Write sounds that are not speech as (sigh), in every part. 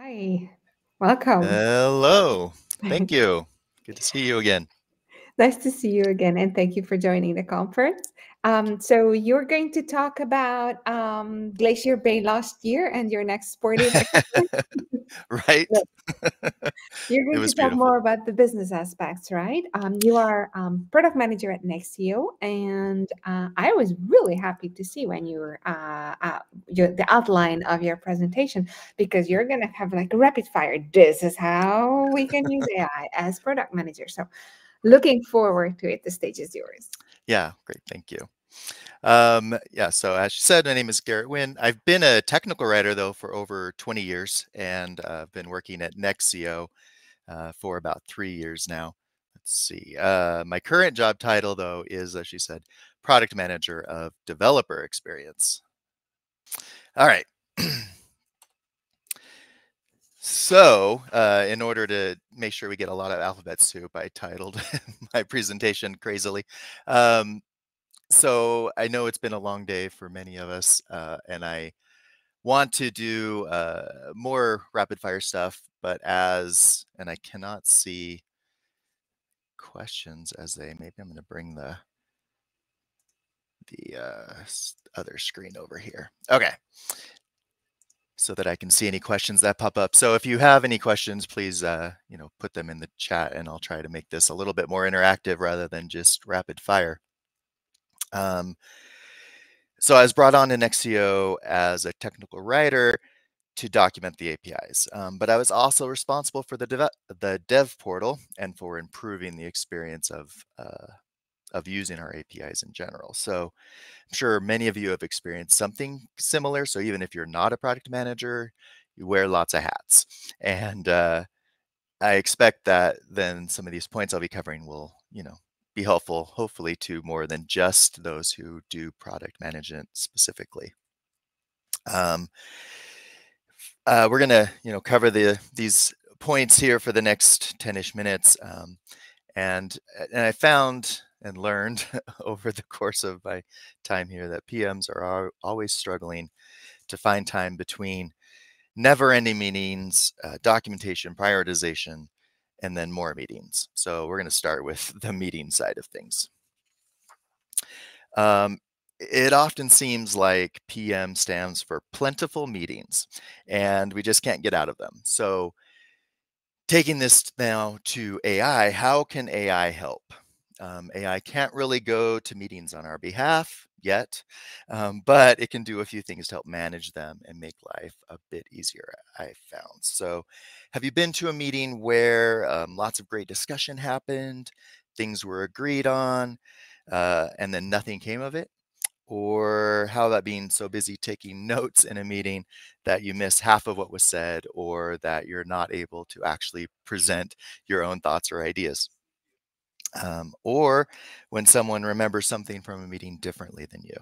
Hi, welcome. Hello. Thank (laughs) you. Good to see you again. Nice to see you again, and thank you for joining the conference. Um, so you're going to talk about um, Glacier Bay last year and your next sporting (laughs) right? (laughs) You're going to talk beautiful. more about the business aspects, right? Um, you are um, product manager at Nexio, and uh, I was really happy to see when you were uh, uh, your, the outline of your presentation because you're going to have like a rapid fire. This is how we can use AI as product manager. So, looking forward to it. The stage is yours. Yeah, great. Thank you. Um, yeah, so as she said, my name is Garrett Winn. I've been a technical writer though for over 20 years and uh, I've been working at Nexio uh, for about three years now. Let's see. Uh, my current job title though is, as she said, product manager of developer experience. All right. (clears throat) So, uh, in order to make sure we get a lot of alphabet soup, I titled (laughs) my presentation crazily. Um, so, I know it's been a long day for many of us, uh, and I want to do uh, more rapid fire stuff, but as, and I cannot see questions as they, maybe I'm going to bring the, the uh, other screen over here. Okay so that I can see any questions that pop up. So if you have any questions, please, uh, you know, put them in the chat and I'll try to make this a little bit more interactive rather than just rapid fire. Um, so I was brought on in Nexio as a technical writer to document the APIs, um, but I was also responsible for the dev, the dev portal and for improving the experience of uh, of using our APIs in general. So I'm sure many of you have experienced something similar. So even if you're not a product manager, you wear lots of hats. And uh, I expect that then some of these points I'll be covering will, you know, be helpful, hopefully, to more than just those who do product management specifically. Um, uh, we're gonna, you know, cover the these points here for the next 10-ish minutes. Um, and, and I found and learned (laughs) over the course of my time here that PMs are always struggling to find time between never ending meetings, uh, documentation, prioritization, and then more meetings. So we're going to start with (laughs) the meeting side of things. Um, it often seems like PM stands for plentiful meetings, and we just can't get out of them. So taking this now to AI, how can AI help? Um, AI can't really go to meetings on our behalf yet, um, but it can do a few things to help manage them and make life a bit easier, I found. So, have you been to a meeting where um, lots of great discussion happened, things were agreed on, uh, and then nothing came of it? Or how about being so busy taking (laughs) notes in a meeting that you miss half of what was said, or that you're not able to actually present your own thoughts or ideas? Um, or when someone remembers something from a meeting differently than you.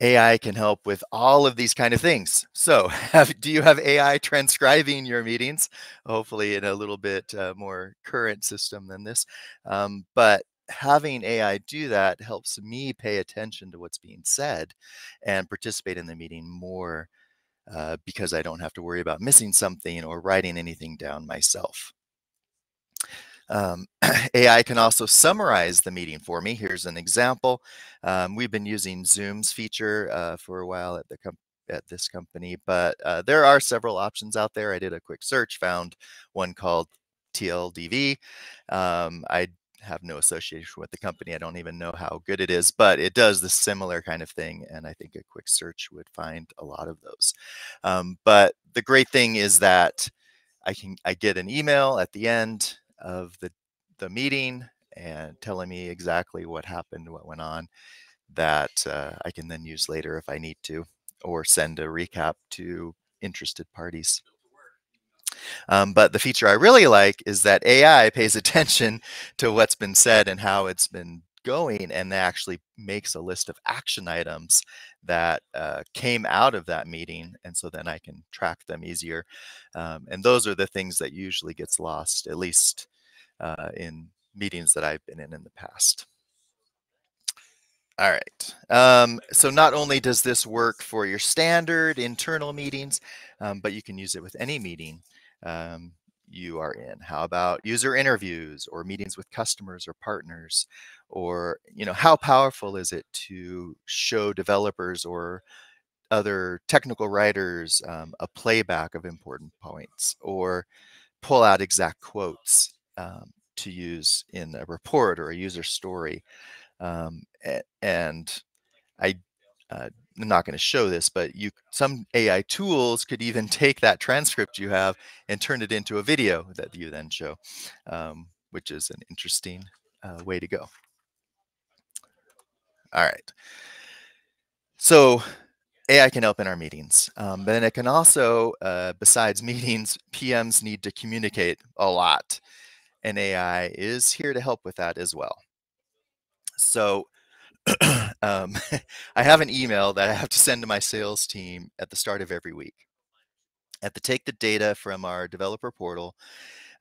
AI can help with all of these kind of things. So, (laughs) have, do you have AI transcribing your meetings? Hopefully, in a little bit uh, more current system than this. Um, but having AI do that helps me pay attention to what's being said and participate in the meeting more uh, because I don't have to worry about missing something or writing anything down myself. Um, (clears throat) AI can also summarize the meeting for me. Here's an example. Um, we've been using Zoom's feature uh, for a while at the at this company, but uh, there are several options out there. I did a quick search, found one called TLDV. Um, I have no association with the company. I don't even know how good it is, but it does the similar kind of thing. And I think a quick search would find a lot of those. Um, but the great thing is that I can I get an email at the end of the the meeting and telling me exactly what happened, what went on, that uh, I can then use later if I need to, or send a recap to interested parties. Um, but the feature I really like is that AI pays attention to what's been said and how it's been going and actually makes a list of action items that uh, came out of that meeting and so then i can track them easier um, and those are the things that usually gets lost at least uh, in meetings that i've been in in the past All right. Um, so not only does this work for your standard internal meetings, um, but you can use it with any meeting um, you are in. How about user interviews or meetings with customers or partners? Or, you know, how powerful is it to show developers or other technical writers um, a playback of important points or pull out exact quotes um, to use in a report or a user story? Um, and I, uh, I'm not going to show this, but you some AI tools could even take that transcript you have and turn it into a video that you then show, um, which is an interesting uh, way to go. All right. So AI can help in our meetings, um, but then it can also, uh, besides (laughs) meetings, PMs need to communicate a lot, and AI is here to help with that as well. So (clears throat) um, (laughs) I have an email that I have to send to my sales team at the start of every week. I have to take the data from our developer portal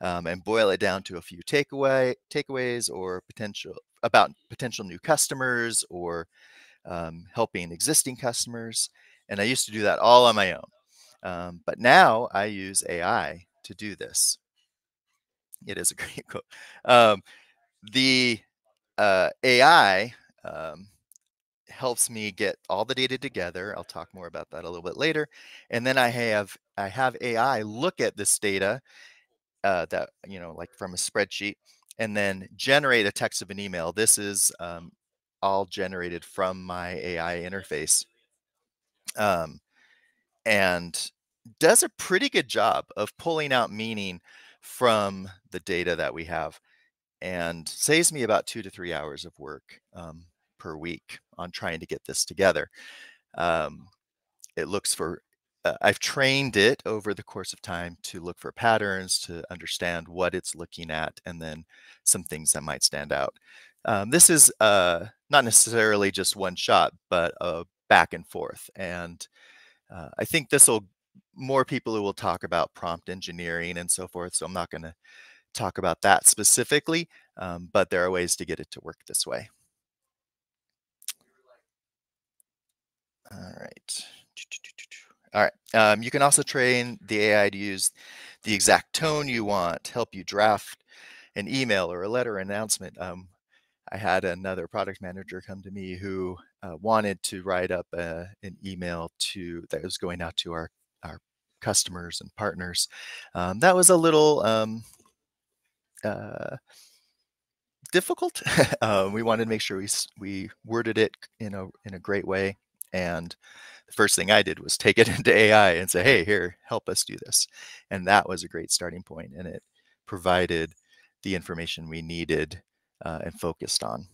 um, and boil it down to a few takeaway takeaways or potential about potential new customers or um, helping existing customers. And I used to do that all on my own. Um, but now I use AI to do this. It is a great (laughs) quote. Um, the uh, AI um, helps me get all the data together. I'll talk more about that a little bit later. And then I have I have AI look at this data uh, that you know like from a spreadsheet and then generate a text of an email. This is um, all generated from my AI interface. Um, and does a pretty good job of pulling out meaning from the data that we have and saves me about two to three hours of work um, per week on trying to get this together. Um, it looks for, uh, I've trained it over the course of time to look for patterns, to understand what it's looking at, and then some things that might stand out. Um, this is uh, not necessarily just one shot, but a back and forth. And uh, I think this will more people who will talk about prompt engineering and so forth. So I'm not going to talk about that specifically, um, but there are ways to get it to work this way. All right. All right. Um, you can also train the AI to use the exact tone you want, to help you draft an email or a letter announcement. Um, I had another product manager come to me who uh, wanted to write up uh, an email to that was going out to our our customers and partners. Um, that was a little um, uh, difficult. (laughs) uh, we wanted to make sure we we worded it in a in a great way. And the first thing I did was take it (laughs) into AI and say, "Hey, here, help us do this." And that was a great starting point, and it provided the information we needed uh, and focused on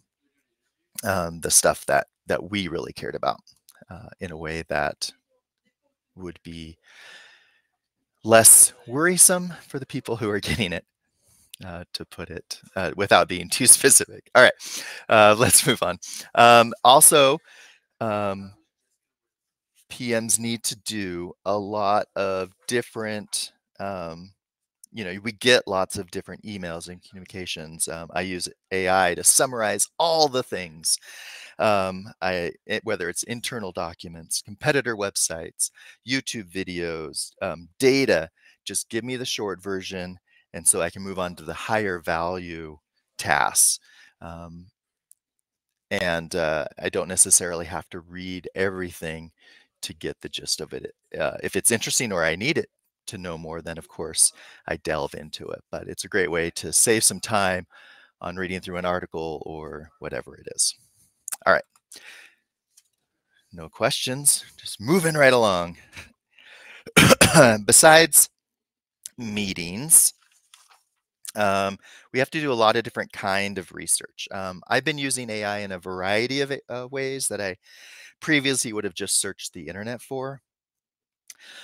um, the stuff that that we really cared about uh, in a way that would be less worrisome for the people who are (laughs) getting it uh, to put it uh, without being too (laughs) specific. All right, uh, let's move on. Um, also, um, PMs need to do a lot of different, um, you know, we get lots of different emails and communications. Um, I use AI to summarize all the things. Um, I it, whether it's internal documents, competitor websites, YouTube videos, um, data, just give me the short version and so I can move on to the higher value tasks. Um, and uh, I don't necessarily have to read everything to get the gist of it. Uh, if it's interesting or I need it to know more, then of course I delve into it. But it's a great way to save some time on reading through an article or whatever it is. All right. No questions, just moving right along. (coughs) Besides meetings, um, we have to do a lot of different kind of research. Um, I've been using AI in a variety of uh, ways that I previously would have just searched the internet for.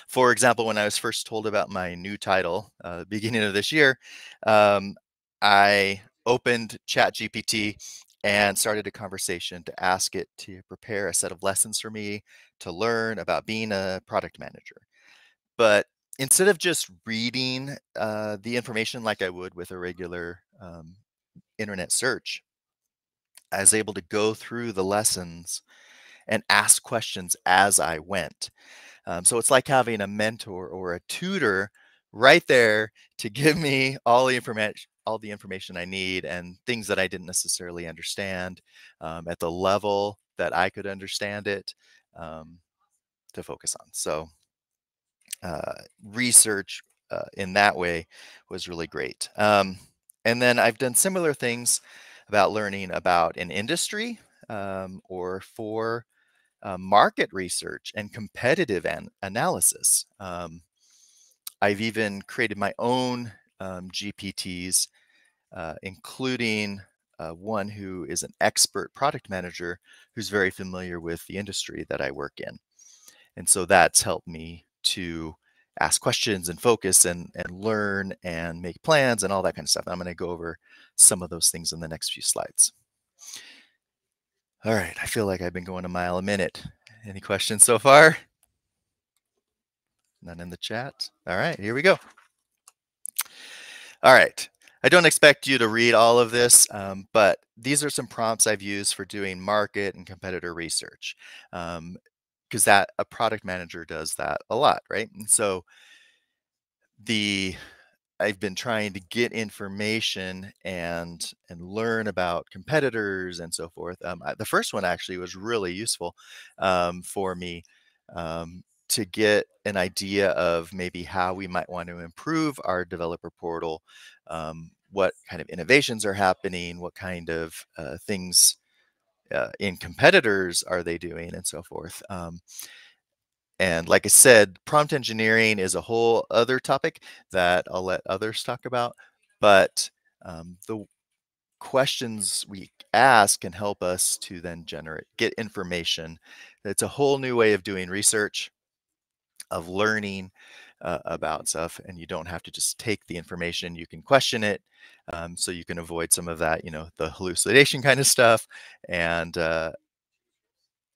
For example, when I was first told about my new title, uh, beginning of this year, um, I opened ChatGPT and started a conversation to ask it to prepare a set of lessons for me to learn about being a product manager. But instead of just reading uh, the information like I would with a regular um, internet search, I was able to go through the lessons and ask questions as I went. Um, so it's like having a mentor or a tutor right there to give me all the information all the information I need and things that I didn't necessarily understand um, at the level that I could understand it um, to focus on. So uh, research uh, in that way was really great. Um, and then I've done similar things about learning about an industry um, or for uh, market research and competitive an analysis. Um, I've even created my own um, GPTs, uh, including uh, one who is an expert product manager who's very familiar with the industry that I work in. And so that's helped me to ask questions and focus and, and learn and make plans and all that kind of stuff. I'm going to go over some of those things in the next few slides. All right, I feel like I've been going a mile a minute. Any questions so far? None in the chat. All right, here we go. All right, I don't expect you to read all of this, um, but these are some prompts I've used for doing market and competitor research. Um, because that a product manager does that a lot, right? And so the I've been trying to get information and and learn about competitors and so forth. Um, I, the first one actually was really useful um, for me um, to get an idea of maybe how we might want to improve our developer portal, um, what kind of innovations are happening, what kind of uh, things uh, in competitors are they doing, and so forth. Um, and like I said, prompt engineering is a whole other topic that I'll let others talk about. But um, the questions we ask can help us to then generate, get information. It's a whole new way of doing research, of learning uh, about stuff. And you don't have to just take the information, you can question it. Um, so you can avoid some of that, you know, the hallucination kind of stuff and uh,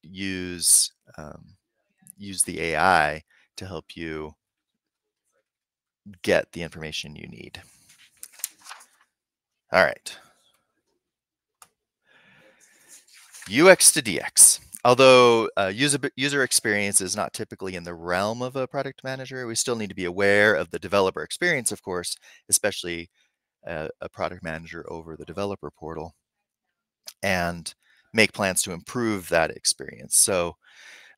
use um, use the AI to help you get the information you need. All right. UX to DX. Although uh, user, user experience is not typically in the realm of a product manager, we still need to be aware of the developer experience, of course, especially a, a product manager over the developer portal, and make plans to improve that experience. So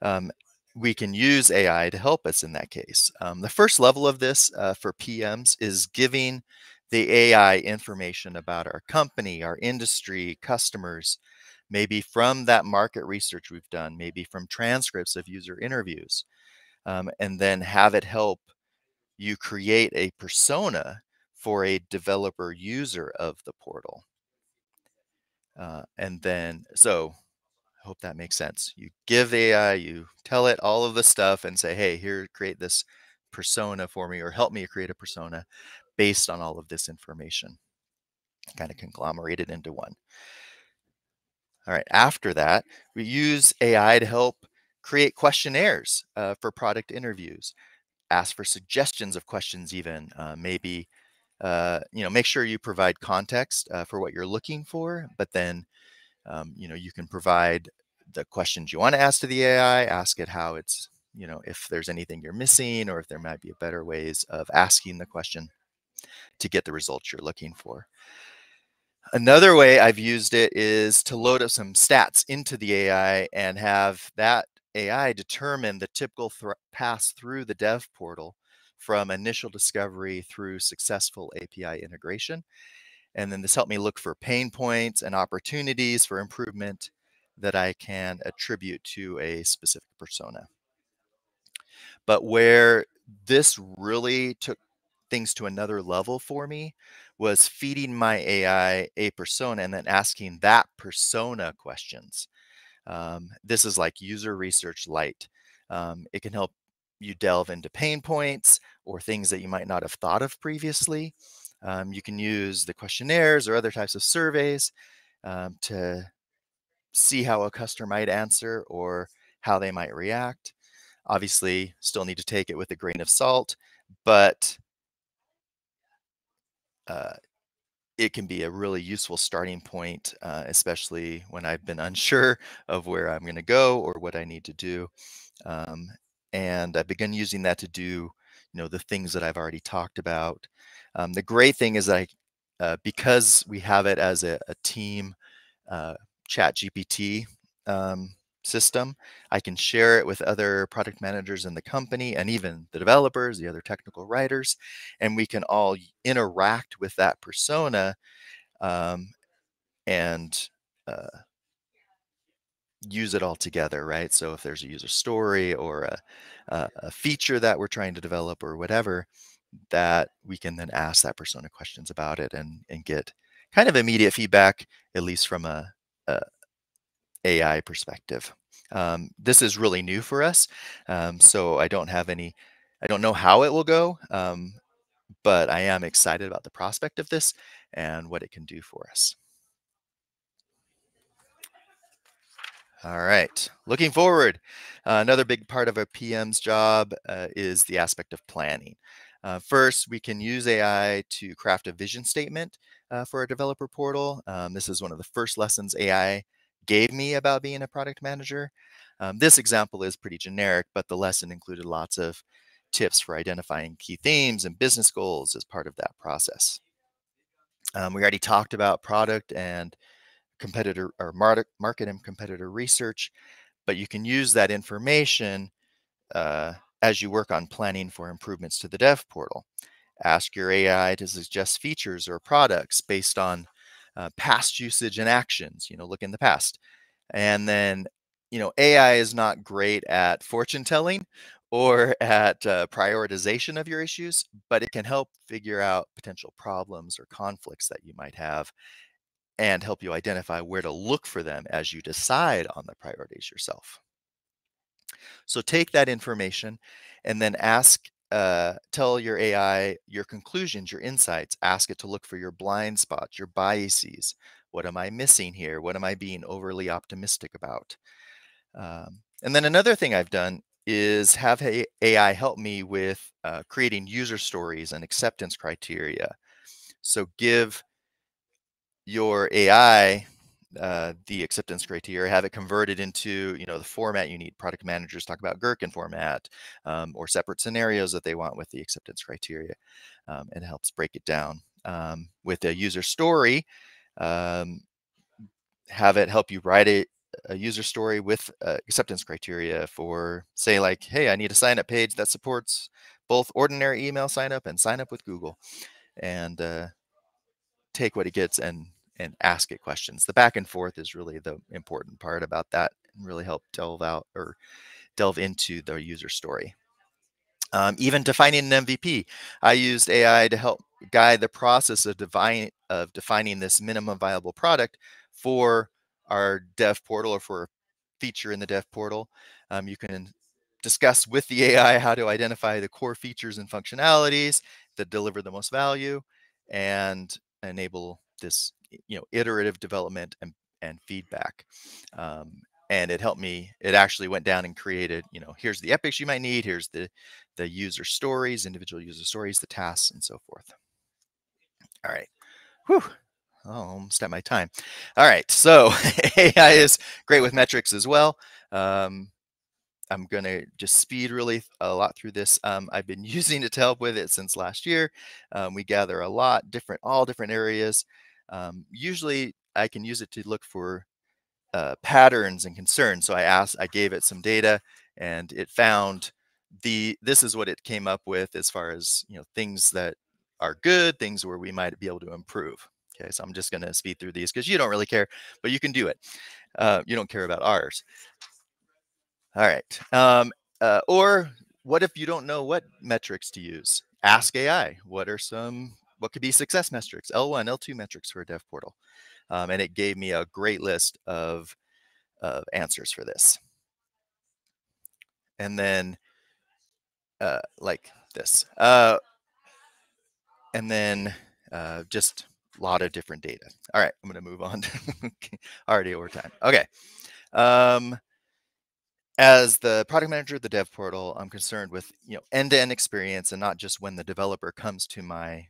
um, we can use AI to help us in that case. Um, the first level of this uh, for PMs is giving the AI information about our company, our industry, customers, maybe from that market research we've done, maybe from transcripts of user interviews, um, and then have it help you create a persona for a developer user of the portal. Uh, and then, so I hope that makes sense. You give AI, you tell it all of the stuff and say, hey, here, create this persona for me or help me create a persona based on all of this information. Kind of conglomerate it into one. All right, after that, we use AI to help create questionnaires uh, for product interviews, ask for suggestions of questions even, uh, maybe, uh, you know, make sure you provide context uh, for what you're looking for, but then, um, you know, you can provide the questions you want to ask to the AI, ask it how it's, you know, if there's anything you're missing or if there might be better ways of asking the question to get the results you're looking for. Another way I've used it is to load up some stats into the AI and have that AI determine the typical th pass through the dev portal from initial discovery through successful API integration. And then this helped me look for pain points and opportunities for improvement that I can attribute to a specific persona. But where this really took things to another level for me was feeding my AI a persona and then asking that persona questions. Um, this is like user research light. Um, it can help you delve into pain points or things that you might not have thought of previously. Um, you can use the questionnaires or other types of surveys um, to see how a customer might answer or how they might react. Obviously, still need to take it with a grain of salt, but uh, it can be a really useful starting point, uh, especially when I've been (laughs) unsure of where I'm going to go or what I need to do. Um, and I've begun using that to do, you know, the things that I've already talked about. Um, the great thing is that I, uh, because we have it as a, a team uh, ChatGPT um, system, I can share it with other product managers in the company and even the developers, the other technical writers, and we can all interact with that persona um, and uh, use it all together, right? So if there's a user story or a, a, a feature that we're trying to develop or whatever, that we can then ask that persona questions about it and, and get kind of immediate feedback, at least from a, a AI perspective. Um, this is really new for us, um, so I don't have any, I don't know how it will go, um, but I am excited about the prospect of this and what it can do for us. All right, looking forward. Uh, another big part of a PM's job uh, is the aspect of planning. Uh, first, we can use AI to craft a vision statement uh, for a developer portal. Um, this is one of the first lessons AI gave me about being a product manager. Um, this example is pretty generic, but the lesson included lots of tips for identifying key themes and business goals as part of that process. Um, we already talked about product and competitor or market, market and competitor research, but you can use that information uh, as you work on planning for improvements to the dev portal. Ask your AI to suggest features or products based on uh, past usage and actions, you know, look in the past. And then, you know, AI is not great at fortune telling or (laughs) at uh, prioritization of your issues, but it can help figure out potential problems or conflicts that you might have and help you identify where to look for them as you decide on the priorities yourself. So take that information and then ask, uh, tell your AI your conclusions, your insights. Ask it to look for your blind spots, your biases. What am I missing here? What am I being overly optimistic about? Um, and then another thing I've done is have AI help me with uh, creating user stories and acceptance criteria. So give your AI uh, the acceptance criteria, have it converted into you know the format you need. Product managers talk about Gherkin format um, or separate scenarios that they want with the acceptance criteria. Um, it helps break it down um, with a user story. Um, have it help you write a, a user story with uh, acceptance criteria for say like, hey, I need a sign up page that supports both ordinary email sign up and sign up with Google, and uh, take what it gets and and ask it questions. The back and forth is really the important part about that and really help delve out or delve into the user story. Um, even defining an MVP, I used AI to help guide the process of, divine, of defining this minimum viable product for our dev portal or for a feature in the dev portal. Um, you can discuss with the AI how to identify the core features and functionalities that deliver the most value and enable this you know iterative development and and feedback um, and it helped me it actually went down and created you know here's the epics you might need here's the the user stories individual user stories the tasks and so forth all right Whew. Oh, almost at my time. All right, so (laughs) AI is great with metrics as well. Um, I'm going to just speed really a lot through this. Um, I've been (laughs) using it to help with it since last year. Um, we gather a lot, different, all different areas. Um, usually I can use it to look for uh, patterns and concerns. So I asked, I gave it some data and it found the, this is what it came up with as far as, you know, things that are good, things where we might be able to improve. Okay, so I'm just going to speed through these because you don't really care, but you can do it. Uh, you don't care about ours. All right. Um, uh, or what if you don't know what metrics to use? Ask AI. What are some what could be success metrics, L1, L2 metrics for a dev portal. Um, and it gave me a great list of, of answers for this. And then uh, like this. Uh, and then uh, just a lot of different data. All right, I'm going to move on. (laughs) Already over time. Okay. Um, as the product manager of the dev portal, I'm concerned with you know end-to-end -end experience and not just when the developer comes to my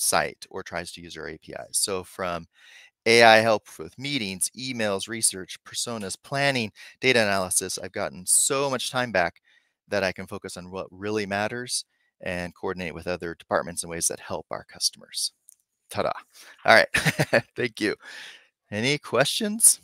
site or tries to use our APIs. So from AI help with meetings, emails, research, personas, planning, data analysis, I've gotten so much time back that I can focus on what really matters and coordinate with other departments in ways that help our customers. Ta-da. All right. (laughs) Thank you. Any questions?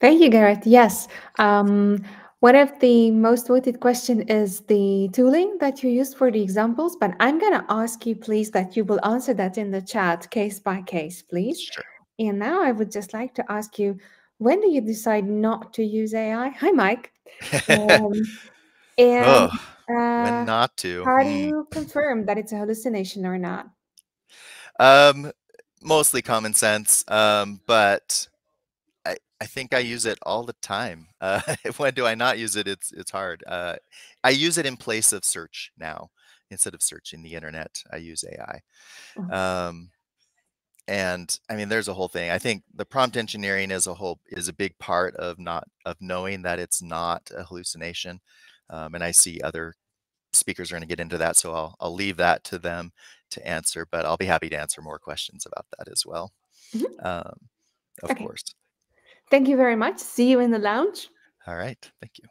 Thank you, Gareth. Yes. Um, one of the most voted question is the tooling that you used for the examples, but I'm going to ask you, please, that you will answer that in the chat case by case, please. Sure. And now I would just like to ask you, when do you decide not to use AI? Hi, Mike. (laughs) Um, and oh, uh, when not to. how do Hmm. you confirm that it's a hallucination or not? Um, mostly common sense, um, but I, I think I use it all the time. Uh, (laughs) when do I not use it? It's it's hard. Uh, I use it in place of search now. Instead of searching the internet, I use AI. Mhm. Um, and I mean, there's a whole thing. I think the prompt engineering as a whole is a big part of not of knowing that it's not a hallucination. Um, and I see other speakers are going to get into that, so I'll I'll leave that to them to answer. But I'll be happy to answer more questions about that as well. Mhm. Um, of Okay. course. Thank you very much. See you in the lounge. All right. Thank you.